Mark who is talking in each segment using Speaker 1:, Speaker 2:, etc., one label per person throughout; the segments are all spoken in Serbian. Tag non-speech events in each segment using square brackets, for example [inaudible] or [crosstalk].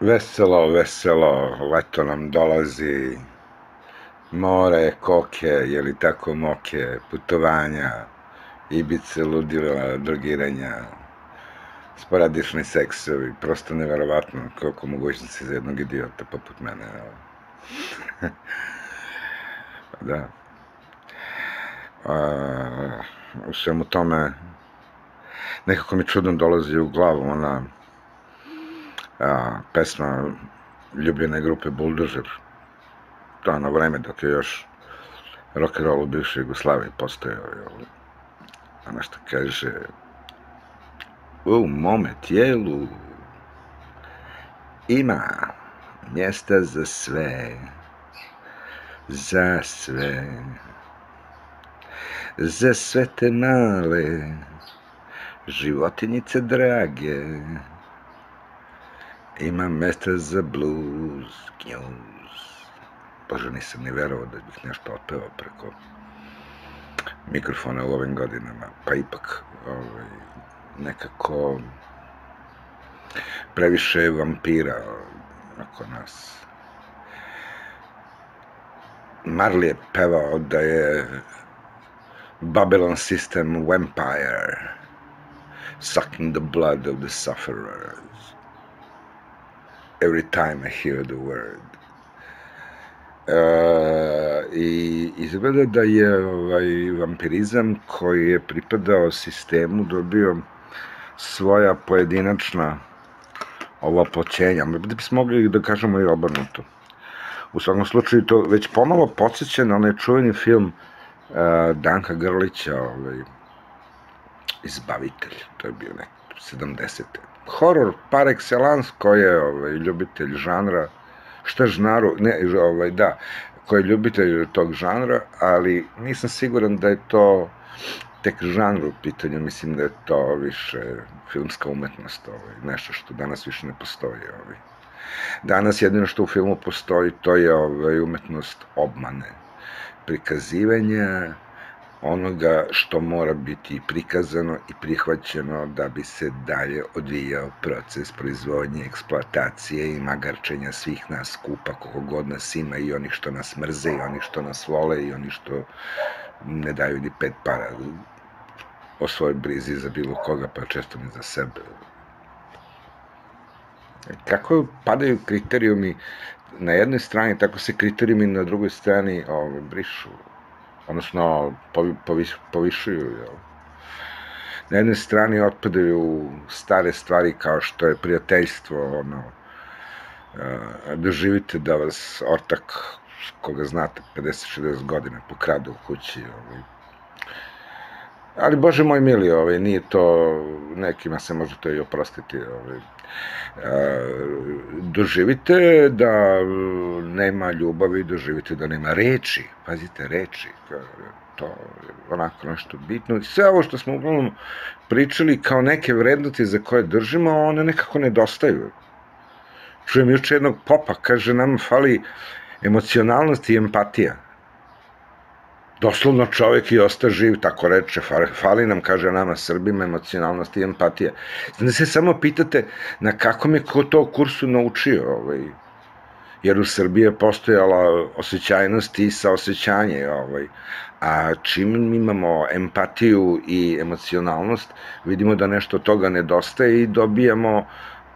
Speaker 1: Veselo, veselo, leto nam dolazi, more, koke, je li tako moke, putovanja, ibice, ludila, drogiranja, sporadični seksovi, prosto neverovatno koliko mogućnosti za jednog idiota poput mene. [laughs] da. A, u svemu tome, nekako mi čudno dolazi u glavu ona a, pesma ljubljene grupe Bulldozer. To ono vreme dok je još rock and roll u bivšoj Jugoslaviji postojao. Ona što kaže u mome tijelu ima mjesta za sve, za sve, za sve te male životinjice drage, ima mesta za blues, news. Bože, nisam ni verovao da bih nešto otpevao preko mikrofona u ovim godinama, pa ipak ovaj, nekako previše vampira oko nas. Marley je pevao da je Babylon system vampire sucking the blood of the sufferers every time I hear the word. Uh, I izgleda da je ovaj vampirizam koji je pripadao sistemu dobio svoja pojedinačna ova počenja. Da bismo mogli da kažemo i obrnuto. U svakom slučaju to već pomalo podsjeća na onaj čuveni film uh, Danka Grlića, ovaj, Izbavitelj, to je bio nek 70. Horor par excellence ko je ovaj, ljubitelj žanra, šta žnaru, ne, ovaj, da, ko je ljubitelj tog žanra, ali nisam siguran da je to tek žanr u pitanju, mislim da je to više filmska umetnost, ovaj, nešto što danas više ne postoji. Ovaj. Danas jedino što u filmu postoji, to je ovaj, umetnost obmane, prikazivanja onoga što mora biti prikazano i prihvaćeno da bi se dalje odvijao proces proizvodnje, eksploatacije i magarčenja svih nas skupa, koliko god nas ima i oni što nas mrze i oni što nas vole i oni što ne daju ni pet para o svojoj brizi za bilo koga, pa često ni za sebe. Kako padaju kriterijumi na jednoj strani, tako se kriterijumi na drugoj strani ovaj, brišu, odnosno poviš, povišuju. Jel? Na jednoj strani otpadaju stare stvari kao što je prijateljstvo, ono, doživite da vas ortak koga znate 50-60 godina pokrade u kući ovaj, ali bože moj mili, ovaj, nije to, nekima se može to i oprostiti, ovaj, doživite da nema ljubavi, doživite da nema reči, pazite, reči, to je onako nešto bitno. I sve ovo što smo uglavnom pričali kao neke vrednosti za koje držimo, one nekako nedostaju. Čujem juče jednog popa, kaže, nam fali emocionalnost i empatija doslovno čovek i osta živ, tako reče, fali nam, kaže nama Srbima, emocionalnost i empatija. Da se samo pitate na kakvom je ko to kursu naučio, ovaj, jer u Srbiji je postojala osjećajnost i saosećanje, ovaj, a čim imamo empatiju i emocionalnost, vidimo da nešto toga nedostaje i dobijamo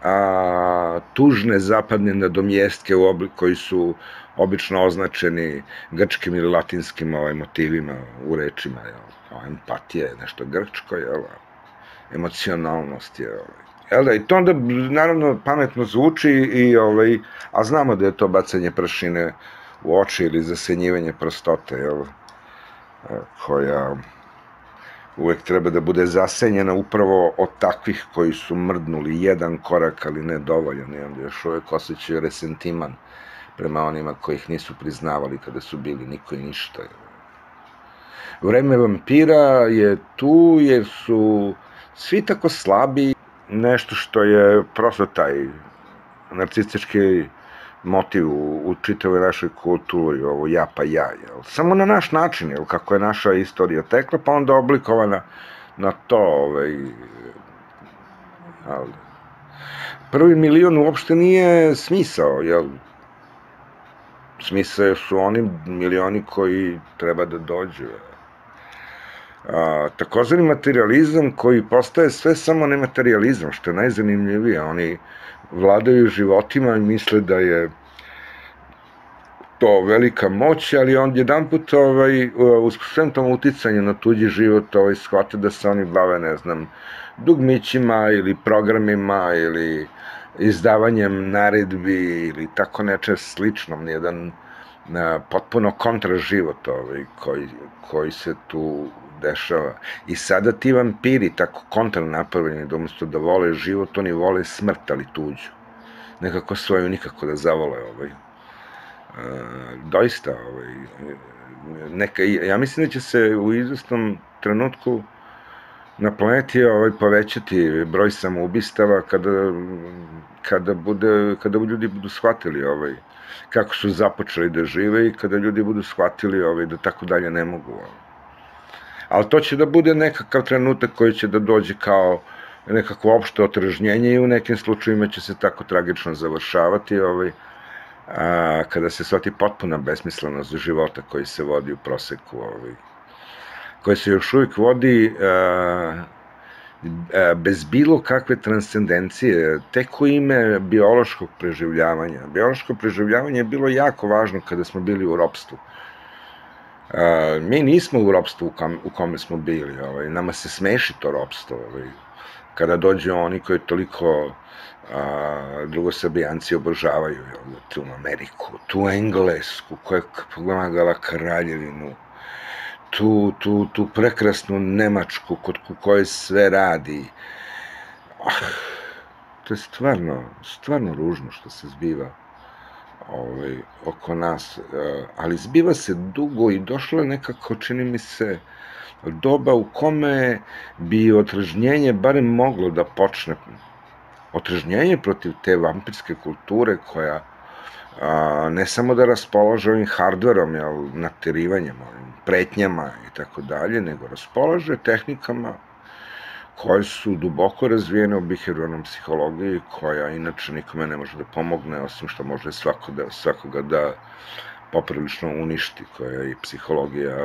Speaker 1: a, tužne zapadne nadomjestke u oblik koji su obično označeni grčkim ili latinskim ovaj, motivima u rečima, jel? Kao empatija je nešto grčko, jel? Emocionalnost je, ovaj. Jel da, i to onda, naravno, pametno zvuči, i, ovaj, a znamo da je to bacanje prašine u oči ili zasenjivanje prostote, jel? koja uvek treba da bude zasenjena upravo od takvih koji su mrdnuli jedan korak, ali ne dovoljan, onda još uvek osjećaju resentiman prema onima kojih nisu priznavali kada su bili niko i ništa. Vreme vampira je tu jer su svi tako slabi, nešto što je prosto taj narcistički motiv u, u čitavoj našoj kulturi, ovo ja pa ja, jel? samo na naš način, jel? kako je naša istorija tekla, pa onda oblikovana na to, ovaj, ali, prvi milion uopšte nije smisao, jel? Smisao su oni milioni koji treba da dođu. A, takozvani materializam koji postaje sve samo nematerializam, što je najzanimljivije. Oni vladaju životima i misle da je to velika moć, ali on jedan put ovaj, uz svem tom uticanju na tuđi život ovaj, shvate da se oni bave, ne znam, dugmićima ili programima ili izdavanjem naredbi ili tako neče sličnom, jedan potpuno kontra život ovaj, koji, koji se tu dešava. I sada ti vampiri, tako kontra napravljeni, da umesto da vole život, oni vole smrt, ali tuđu. Nekako svoju nikako da zavole ovaj. E, doista, ovaj, neka, ja mislim da će se u izvestnom trenutku na planeti ovaj, povećati broj samoubistava kada, kada, bude, kada ljudi budu shvatili ovaj, kako su započeli da žive i kada ljudi budu shvatili ovaj, da tako dalje ne mogu. Ovaj. Ali to će da bude nekakav trenutak koji će da dođe kao nekakvo opšte otržnjenje i u nekim slučajima će se tako tragično završavati ovaj, a, kada se shvati potpuna besmislenost života koji se vodi u proseku ovaj, koja se još uvijek vodi uh, bez bilo kakve transcendencije, tek u ime biološkog preživljavanja. Biološko preživljavanje je bilo jako važno kada smo bili u ropstvu. Uh, mi nismo u ropstvu u, kom, u kome smo bili, ovaj, nama se smeši to ropstvo. Ovaj, kada dođe oni koji toliko a, drugosrbijanci obožavaju jel, tu Ameriku, tu Englesku, koja je kraljevinu, tu, tu, tu prekrasnu Nemačku kod koje sve radi. Ah, to je stvarno, stvarno ružno što se zbiva ovaj, oko nas, eh, ali zbiva se dugo i došlo je nekako, čini mi se, doba u kome bi otržnjenje barem moglo da počne otržnjenje protiv te vampirske kulture koja a, ne samo da raspolaže ovim hardverom, jel, naterivanjem, ovim pretnjama i tako dalje, nego raspolaže tehnikama koje su duboko razvijene u behaviornom psihologiji, koja inače nikome ne može da pomogne, osim što može svako da, svakoga da poprilično uništi, koja je i psihologija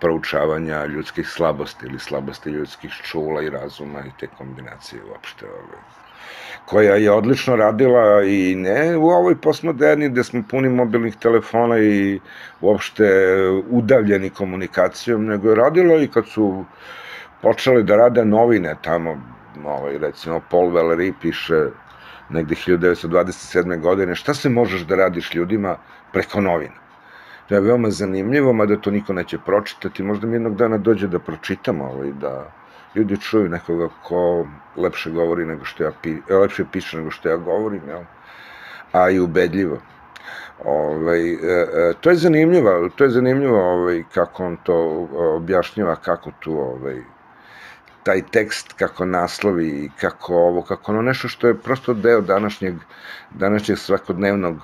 Speaker 1: proučavanja ljudskih slabosti ili slabosti ljudskih čula i razuma i te kombinacije uopšte. Ovaj koja je odlično radila i ne u ovoj postmoderni gde smo puni mobilnih telefona i uopšte udavljeni komunikacijom, nego je radila i kad su počeli da rade novine tamo, ovaj, recimo Paul Valery piše negde 1927. godine, šta se možeš da radiš ljudima preko novina? To je veoma zanimljivo, mada to niko neće pročitati, možda mi jednog dana dođe da pročitam ovaj, da ljudi čuju nekoga ko lepše govori nego što ja pi, lepše piše nego što ja govorim, jel? a i ubedljivo. Ovaj, e, e, to je zanimljivo, to je zanimljivo ovaj, kako on to objašnjava, kako tu ovaj, taj tekst, kako naslovi i kako ovo, kako ono nešto što je prosto deo današnjeg, današnjeg svakodnevnog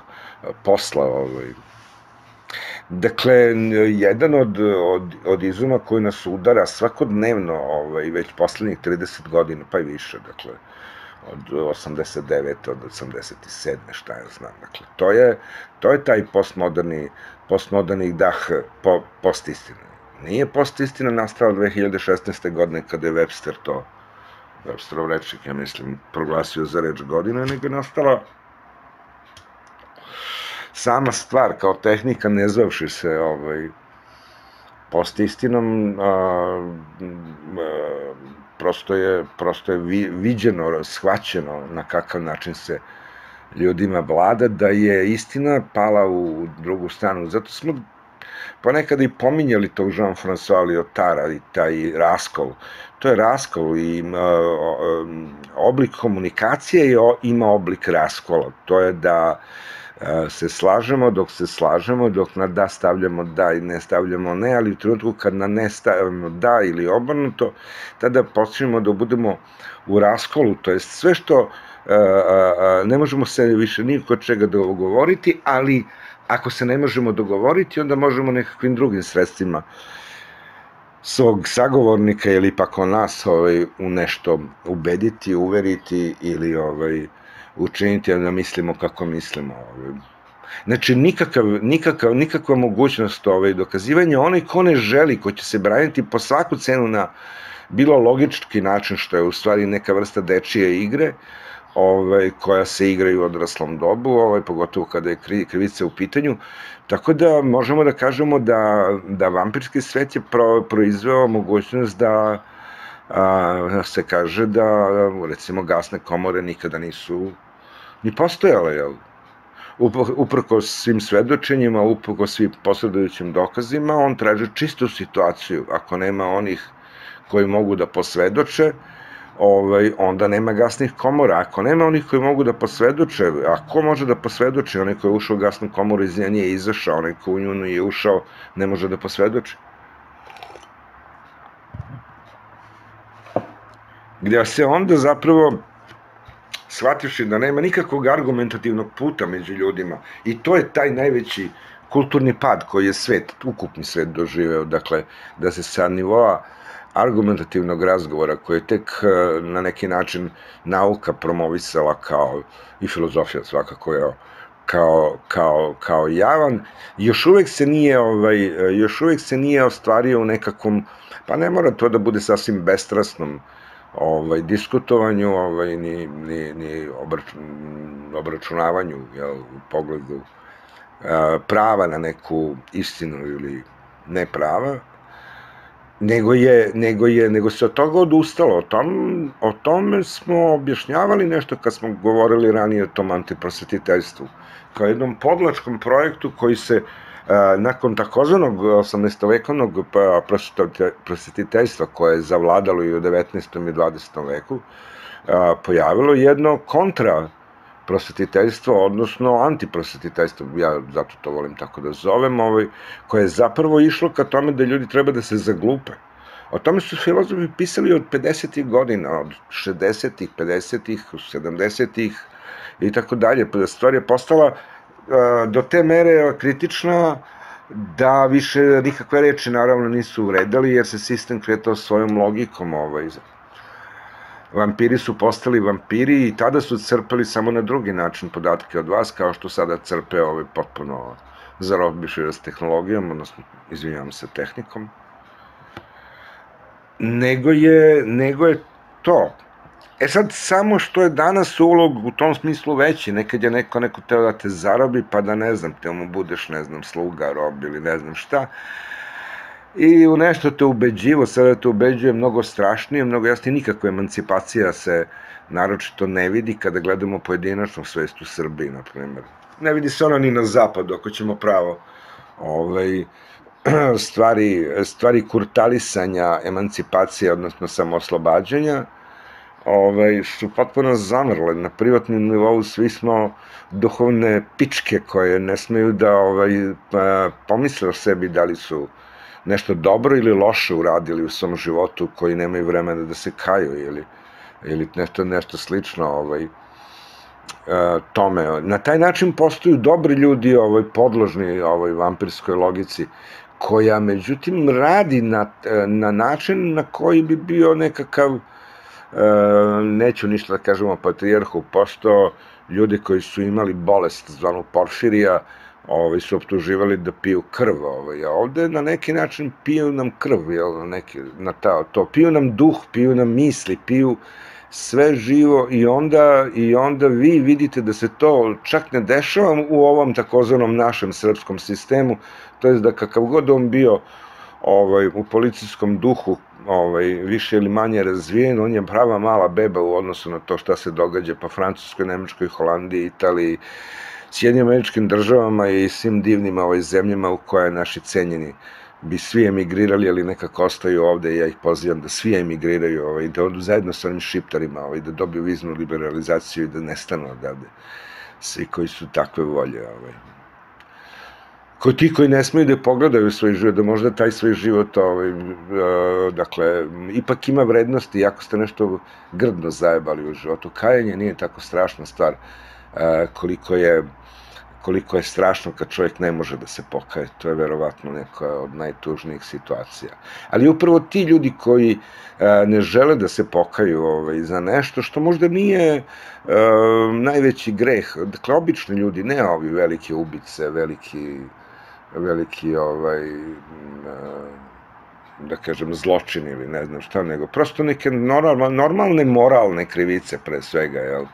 Speaker 1: posla, ovaj, Dakle, jedan od, od, od izuma koji nas udara svakodnevno, ovaj, već poslednjih 30 godina, pa i više, dakle, od 89. od 87. šta ja znam. Dakle, to je, to je taj postmoderni, postmoderni dah po, postistine. Nije postistina nastala 2016. godine kada je Webster to, Websterov rečnik, ja mislim, proglasio za reč godine, nego je nastala sama stvar kao tehnika ne zvavši se ovaj, post istinom a, a, prosto je, prosto je vi, viđeno, shvaćeno na kakav način se ljudima vlada, da je istina pala u drugu stranu. Zato smo ponekad i pominjali tog Jean-François Lyotara i taj raskol. To je raskol i oblik komunikacije ima oblik raskola. To je da se slažemo, dok se slažemo, dok na da stavljamo da i ne stavljamo ne, ali u trenutku kad na ne stavljamo da ili obrnuto, tada počnemo da budemo u raskolu, to je sve što ne možemo se više nikod čega dogovoriti, ali ako se ne možemo dogovoriti, onda možemo nekakvim drugim sredstvima svog sagovornika ili pa ko nas ovaj, u nešto ubediti, uveriti ili ovaj, učiniti da mislimo kako mislimo. Ovaj. Znači, nikakav, nikakav, nikakva mogućnost ovaj, dokazivanja, onaj ko ne želi, ko će se braniti po svaku cenu na bilo logički način, što je u stvari neka vrsta dečije igre, ovaj, koja se igra u odraslom dobu, ovaj, pogotovo kada je kri, krivica u pitanju. Tako da možemo da kažemo da, da vampirski svet je pro, proizveo mogućnost da a, se kaže da recimo gasne komore nikada nisu ni postojale, jel? uprko svim svedočenjima, uprko svim posredujućim dokazima, on traže čistu situaciju. Ako nema onih koji mogu da posvedoče, ovaj, onda nema gasnih komora. Ako nema onih koji mogu da posvedoče, a ko može da posvedoči? Onaj koji je ušao u gasnu komoru iz nje nije izašao, onaj koji u nju nije ušao ne može da posvedoči. Gde se onda zapravo shvativši da nema nikakvog argumentativnog puta među ljudima i to je taj najveći kulturni pad koji je svet, ukupni svet doživeo, dakle, da se sa nivoa argumentativnog razgovora koji je tek e, na neki način nauka promovisala kao i filozofija svakako je kao, kao, kao javan, još uvek se nije ovaj, još uvek se nije ostvario u nekakvom, pa ne mora to da bude sasvim bestrasnom ovaj, diskutovanju, ovaj, ni, ni, ni obračun, obračunavanju jel, u pogledu a, prava na neku istinu ili ne prava, nego je, nego je, nego se od toga odustalo. O, tom, o tome smo objašnjavali nešto kad smo govorili ranije o tom antiprosvetiteljstvu. Kao jednom podlačkom projektu koji se a, nakon takozvanog 18. pa, prosvetiteljstva koje je zavladalo i u 19. i 20. veku, a, pojavilo jedno kontra prosvetiteljstvo, odnosno antiprosvetiteljstvo, ja zato to volim tako da zovem, ovaj, koje je zapravo išlo ka tome da ljudi treba da se zaglupe. O tome su filozofi pisali od 50. godina, od 60. 50. 70. i tako dalje. Pa da stvar je postala do te mere kritična da više nikakve reči naravno nisu uredali jer se sistem kretao svojom logikom ovaj, vampiri su postali vampiri i tada su crpeli samo na drugi način podatke od vas, kao što sada crpe ovaj potpuno zarobiše s tehnologijom, odnosno, izvinjavam se, tehnikom. Nego je, nego je to. E sad, samo što je danas ulog u tom smislu veći, nekad je neko neko teo da te zarobi, pa da ne znam, te mu budeš, ne znam, sluga, rob ili ne znam šta, i u nešto te ubeđivo, sada te ubeđuje mnogo strašnije, mnogo jasnije, nikakva emancipacija se naročito ne vidi kada gledamo pojedinačnu svest u Srbiji, na primjer. Ne vidi se ona ni na zapadu, ako ćemo pravo ovaj, [clears throat] stvari, stvari kurtalisanja, emancipacije, odnosno samooslobađanja, ovaj, su potpuno zamrle. Na privatnom nivou svi smo duhovne pičke koje ne smeju da ovaj, pa, pomisle o sebi da li su nešto dobro ili loše uradili u svom životu koji nemaju vremena da se kaju ili, ili nešto, nešto slično ovaj, e, tome. Na taj način postaju dobri ljudi ovaj, podložni ovoj vampirskoj logici koja međutim radi na, na način na koji bi bio nekakav e, neću ništa da kažemo patrijarhu, pošto ljudi koji su imali bolest zvanu porfirija, ovaj, su optuživali da piju krv, ovaj, a ovde na neki način piju nam krv, jel, na, neki, na ta, to, piju nam duh, piju nam misli, piju sve živo i onda, i onda vi vidite da se to čak ne dešava u ovom takozvanom našem srpskom sistemu, to je da kakav god on bio ovaj, u policijskom duhu ovaj, više ili manje razvijen, on je prava mala beba u odnosu na to šta se događa pa Francuskoj, Nemačkoj, Holandiji, Italiji, Sjedinim američkim državama i svim divnim ovaj, zemljama u koje naši cenjeni bi svi emigrirali, ali nekako ostaju ovde i ja ih pozivam da svi emigriraju, ovaj, da odu zajedno sa onim šiptarima, ovaj, da dobiju viznu liberalizaciju i da nestanu odavde. Svi koji su takve volje. Ovaj. Ko ti koji ne smeju da pogledaju svoj život, da možda taj svoj život, ovaj, uh, dakle, ipak ima vrednosti, iako ste nešto grdno zajebali u životu. Kajanje nije tako strašna stvar uh, koliko je koliko je strašno kad čovjek ne može da se pokaje. To je verovatno neka od najtužnijih situacija. Ali upravo ti ljudi koji a, ne žele da se pokaju ovaj, za nešto što možda nije a, najveći greh. Dakle, obični ljudi, ne ovi velike ubice, veliki, veliki ovaj, a, da kažem, zločin ili ne znam šta, nego prosto neke normalne, normalne moralne krivice pre svega, jel?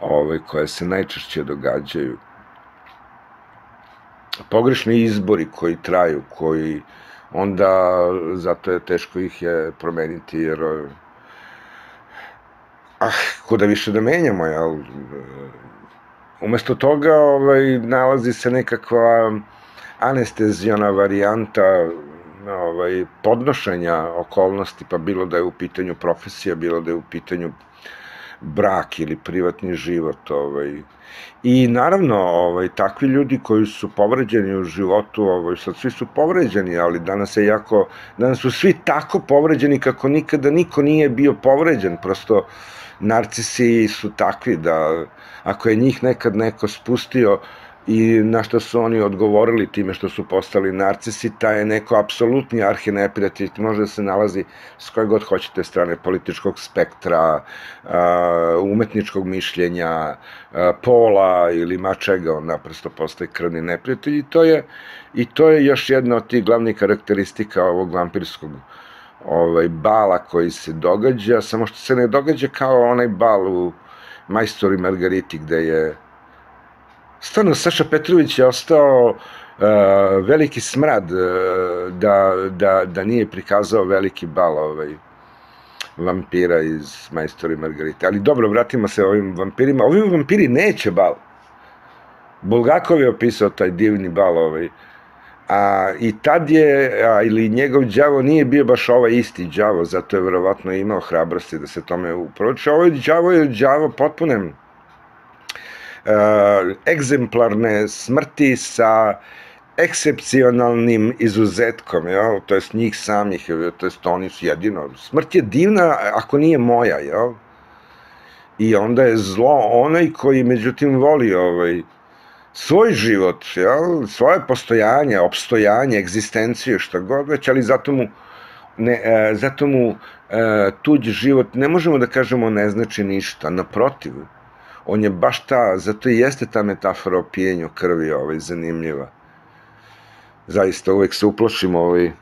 Speaker 1: Ove, koje se najčešće događaju. Pogrešni izbori koji traju, koji onda zato je teško ih je promeniti, jer ah, kuda više da menjamo, jel? Umesto toga ovaj, nalazi se nekakva anestezijona varijanta ovaj, podnošenja okolnosti, pa bilo da je u pitanju profesija, bilo da je u pitanju brak ili privatni život. Ovaj. I naravno, ovaj, takvi ljudi koji su povređeni u životu, ovaj, sad svi su povređeni, ali danas je jako, danas su svi tako povređeni kako nikada niko nije bio povređen, prosto narcisi su takvi da ako je njih nekad neko spustio, i na što su oni odgovorili time što su postali narcisi, taj je neko apsolutni arhineprijatelj, može da se nalazi s koje god hoćete strane političkog spektra, umetničkog mišljenja, pola ili ma čega, on naprosto postaje krvni neprijatelj. I to je, i to je još jedna od tih glavnih karakteristika ovog vampirskog ovaj, bala koji se događa, samo što se ne događa kao onaj bal u Majstori Margariti gde je stvarno Saša Petrović je ostao uh, veliki smrad uh, da, da, da nije prikazao veliki bal ovaj, vampira iz Majstori Margarita. Ali dobro, vratimo se ovim vampirima. Ovi vampiri neće bal. Bulgakov je opisao taj divni bal ovaj, a i tad je, a, ili njegov đavo nije bio baš ovaj isti đavo, zato je verovatno imao hrabrosti da se tome uproče. Ovo đavo je đavo potpunem egzemplarne smrti sa ekscepcionalnim izuzetkom, ja, to jest njih samih, to jest oni su jedino. Smrt je divna ako nije moja, ja. I onda je zlo onaj koji međutim voli ovaj, svoj život, ja, svoje postojanje, opstojanje, egzistenciju, šta god već, ali zato mu, ne, e, zato mu e, tuđ život, ne možemo da kažemo ne znači ništa, naprotiv, on je baš ta, zato i jeste ta metafora o pijenju krvi ovaj, zanimljiva. Zaista uvek se uplošim ovaj,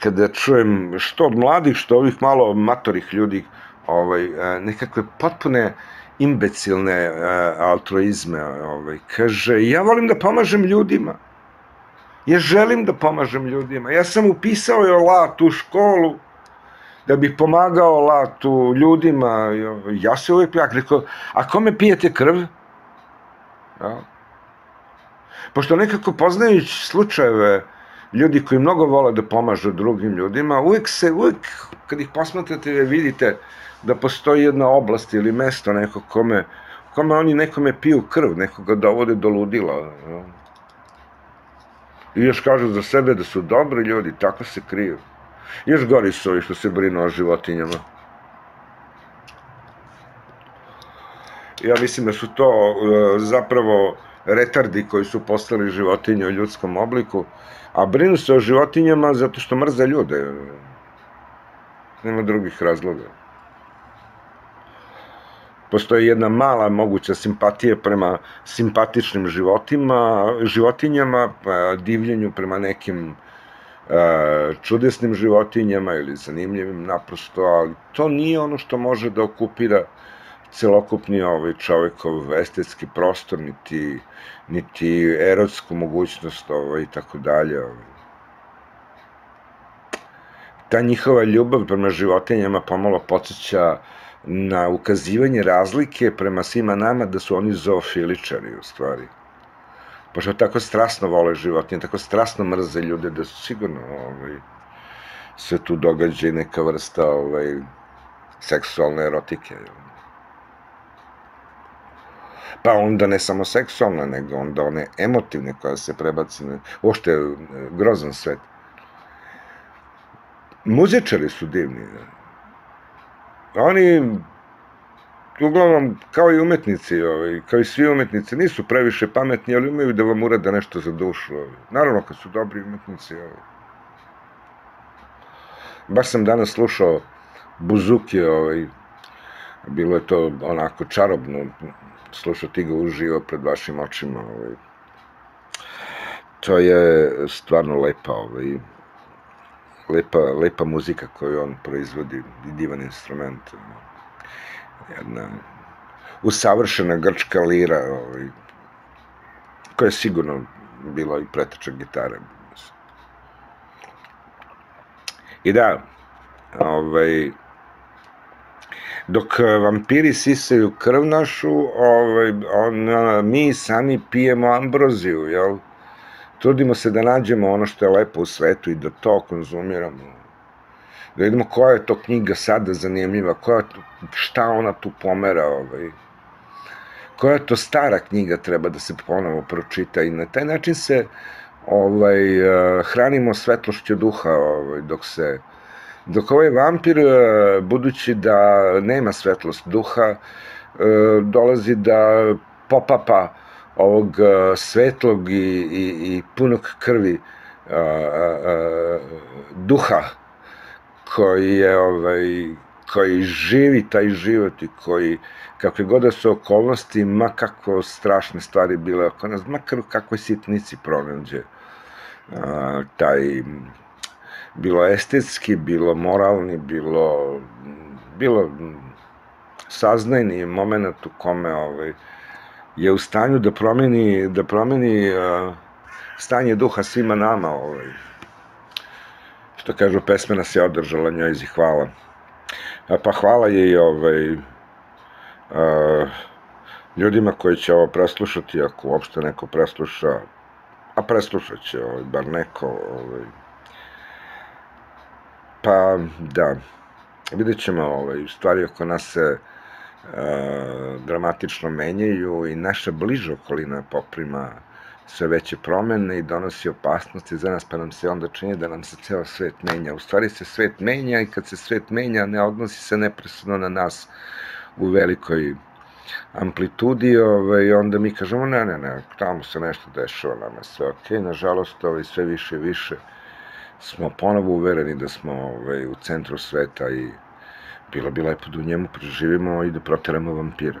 Speaker 1: kada čujem što od mladih, što ovih malo matorih ljudi, ovaj, e, nekakve potpune imbecilne e, altruizme, ovaj, kaže, ja volim da pomažem ljudima, ja želim da pomažem ljudima, ja sam upisao je lat u školu, da bih pomagao latu ljudima, ja se uvijek pijak, rekao, a kome pijete krv? Ja. Pošto nekako poznajući slučajeve ljudi koji mnogo vole da pomažu drugim ljudima, uvijek se, uvijek kad ih posmatrate vidite da postoji jedna oblast ili mesto neko kome, kome oni nekome piju krv, nekoga dovode do ludila. Ja. I još kažu za sebe da su dobri ljudi, tako se kriju. Još gori su ovi što se brinu o životinjama. Ja mislim da su to e, zapravo retardi koji su postali životinje u ljudskom obliku, a brinu se o životinjama zato što mrze ljude. Nema drugih razloga. Postoji jedna mala moguća simpatija prema simpatičnim životima, životinjama, pa divljenju prema nekim čudesnim životinjama ili zanimljivim naprosto, ali to nije ono što može da okupira celokupni ovaj čovekov estetski prostor, niti, niti erotsku mogućnost ovaj, i tako dalje. Ovaj. Ta njihova ljubav prema životinjama pomalo podsjeća na ukazivanje razlike prema svima nama da su oni zoofiličari u stvari pošto tako strasno vole životinje, tako strasno mrze ljude, da su sigurno ovaj, se tu događa i neka vrsta ovaj, seksualne erotike. Pa onda ne samo seksualne, nego onda one emotivne koja se prebaci, uopšte je grozan svet. Muzičari su divni. Oni uglavnom, kao i umetnici, ovaj, kao i svi umetnici, nisu previše pametni, ali imaju da vam urade nešto za dušu. Ovaj. Naravno, kad su dobri umetnici, ovaj. Baš sam danas slušao Buzuki, ovaj, bilo je to onako čarobno slušati ga uživo pred vašim očima. Ovaj. To je stvarno lepa, ovaj, lepa, lepa muzika koju on proizvodi divan instrument. Jedna usavršena grčka lira, ovaj, koja je sigurno bila i preteča gitare. I da, ovaj, dok vampiri sisaju krv našu, ovaj, on, mi sami pijemo ambroziju, jel? Trudimo se da nađemo ono što je lepo u svetu i da to konzumiramo. Da vidimo koja je to knjiga sada zanimljiva, koja, šta ona tu pomera, ovaj. koja to stara knjiga treba da se ponovo pročita i na taj način se ovaj, hranimo svetlošću duha ovaj, dok se dok ovaj vampir, budući da nema svetlost duha, dolazi da popapa ovog svetlog i, i, i punog krvi duha koji je ovaj koji živi taj život i koji kakve god da su okolnosti ma kako strašne stvari bile oko nas makar u kakvoj sitnici pronađe a, taj bilo estetski, bilo moralni, bilo bilo saznajni moment u kome ovaj, je u stanju da promeni, da promeni uh, stanje duha svima nama. Ovaj. Što kažu, pesma nas je održala njoj i hvala. A pa hvala je i ovaj, uh, ljudima koji će ovo preslušati, ako uopšte neko presluša, a preslušat će ovaj, bar neko, ovaj, pa da, vidjet ćemo ovaj, stvari oko nas se E, dramatično menjaju i naša bliža okolina poprima sve veće promene i donosi opasnosti za nas, pa nam se onda čini da nam se ceo svet menja. U stvari se svet menja i kad se svet menja ne odnosi se nepresudno na nas u velikoj amplitudi ovaj, onda mi kažemo ne, ne, ne, tamo se nešto dešava, nama sve ok, nažalost ovaj, sve više i više smo ponovo uvereni da smo ovaj, u centru sveta i bilo bi lepo da u njemu preživimo i da proteramo vampira.